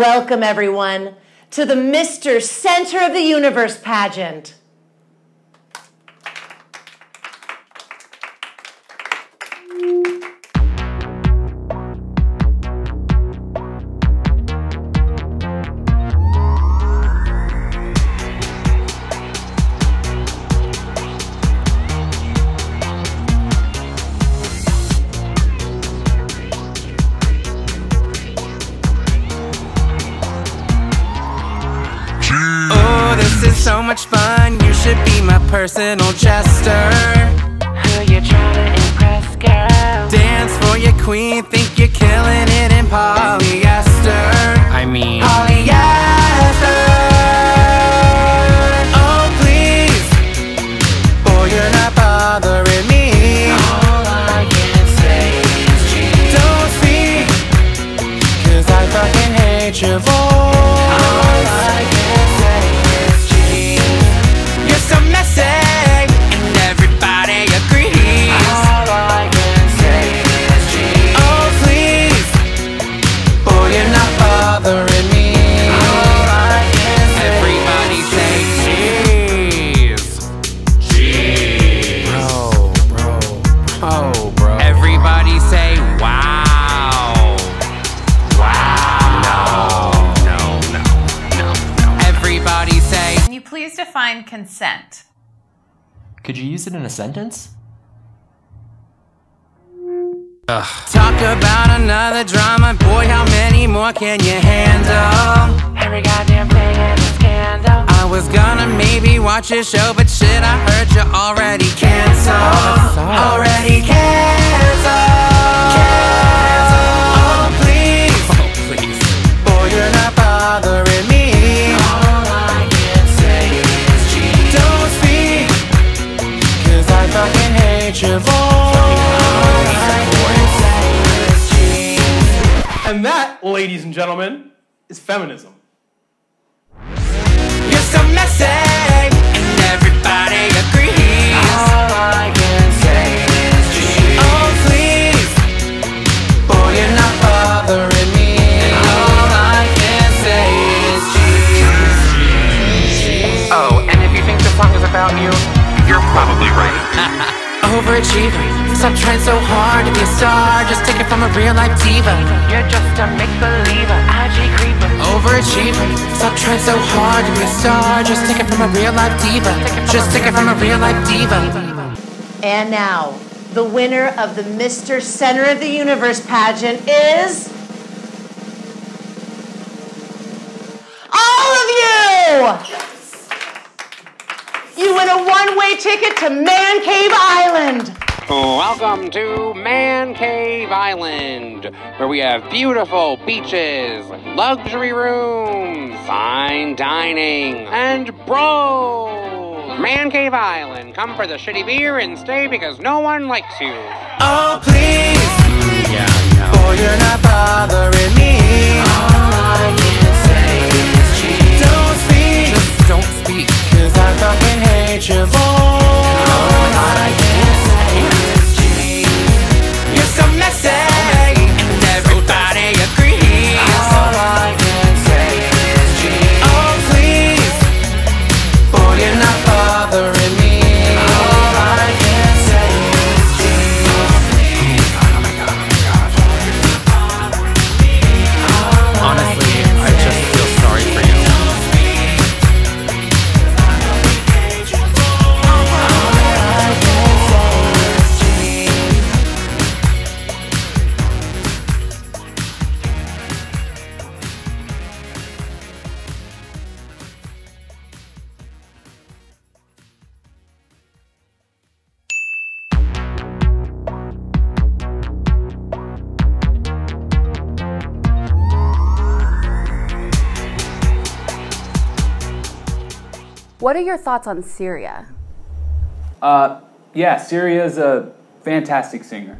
Welcome, everyone, to the Mr. Center of the Universe pageant. So much fun. You should be my personal jester. Who you trying to impress, girl? Dance for your queen, think you're killing it in polyester. I mean, polyester. Oh, please. Boy, you're not bothering me. All I can say is cheese. Don't speak, cause I fucking hate your voice. Can you please define consent? Could you use it in a sentence? Talk about another drama, boy, how many more can you handle? every goddamn thing in a scandal. I was gonna maybe watch your show, but shit, I heard you already And that, ladies and gentlemen, is feminism. You're so messy, Overachiever, stop trying so hard to be a star. Just take it from a real life diva. You're just a make believer, IG creeper. Overachiever, stop trying so hard to be a star. Just take it from a real life diva. Just take it from a real life diva. And now, the winner of the Mr. Center of the Universe pageant is. All of you! You win a one way ticket to Man Cave Island! Welcome to Man Cave Island, where we have beautiful beaches, luxury rooms, fine dining, and bros. Man Cave Island, come for the shitty beer and stay because no one likes you. Oh, please. Boy, you're not bothering me. All What are your thoughts on Syria? Uh, yeah, is a fantastic singer.